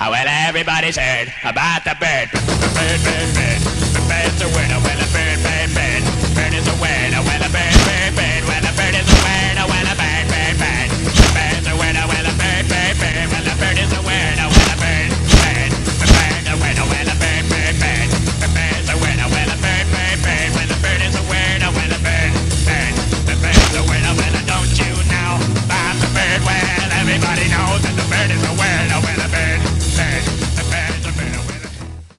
Oh, well, everybody's heard about the bird. The bird, bird, bird. The bird's a winner. Well, the bird, bird, bird. the Bird is a winner. Well, the bird, bird, bird. Well, the bird is a winner. Well, the bird, bird, bird. The bird's a winner. Well, the bird, bird, bird. Well, a bird is a winner. Well, the bird, bird. The bird, a word. Well, a bird, bird, bird. The bird's a winner. Well, the bird, bird, bird. Well, a bird is a winner. Well, a bird, bird. The bird's a word. Well, don't you know about the bird? Well, everybody knows that the bird is a winner.